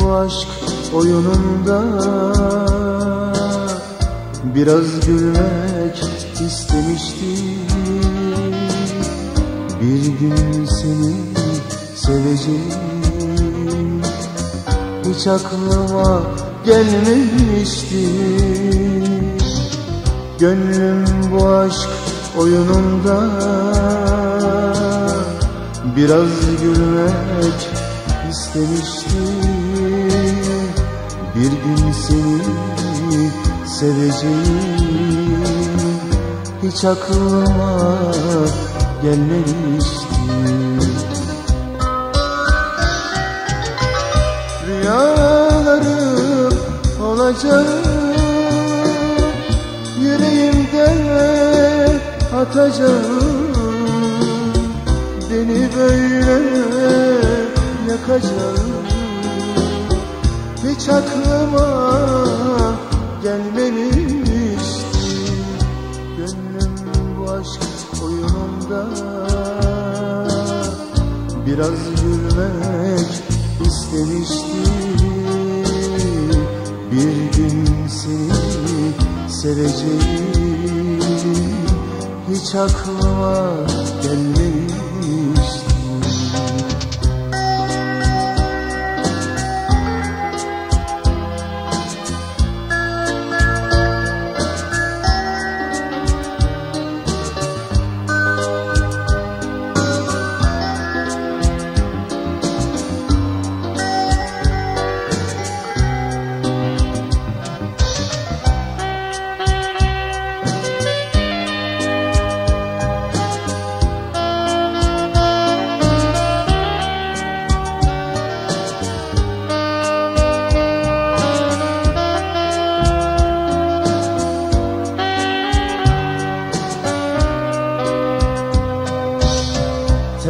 bu aşk oyununda. Biraz gülmek istemiştim. Bir gün seni seveceğim. Hiç aklıma gelmemişti Gönlüm bu aşk oyununda. Biraz gülmek istemiştim Bir gün seni seveceğim. Hiç aklıma gelmemişti. Rüyalarım olacak. Yüreğimde atacağım. Beni böyle yakacağım Hiç aklıma gelmemişti. Gönlüm bu aşk oyununda. Biraz gülmek istemişti. Bir gün seni seveceğim. Hiç aklıma gelmemişti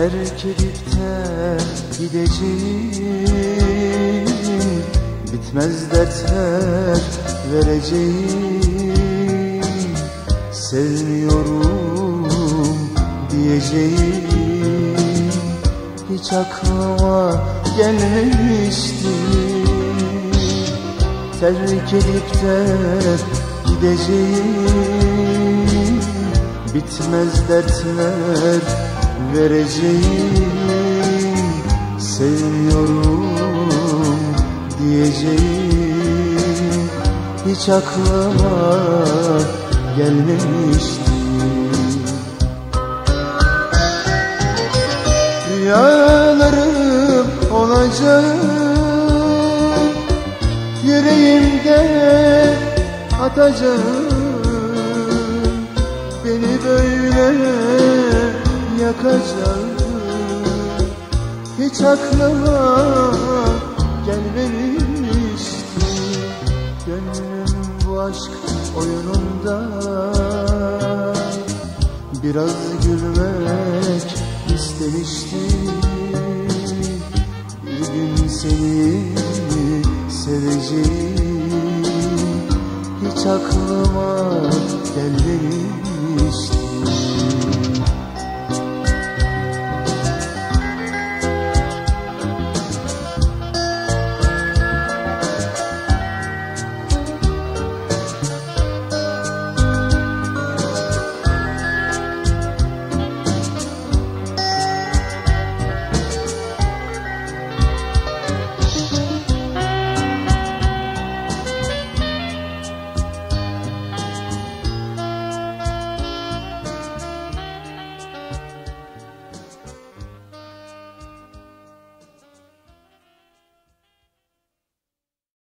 Terk edip de gideceğim. Bitmez dertler vereceğim. Sevmiyorum diyeceğim. Hiç aklıma gelmemişti. Terk edip de gideceğim. Bitmez dertler vereceğim Sevmiyorum diyeceğim. Hiç aklıma gelmemişti. Rüyalarım olacak Yüreğimde atacağım Beni böyle yakacak Hiç aklıma gelmemişti Gönlüm bu aşk oyununda. Biraz gülmek istemişti. Bir gün seni seveceğim? Hiç aklıma gelmemişti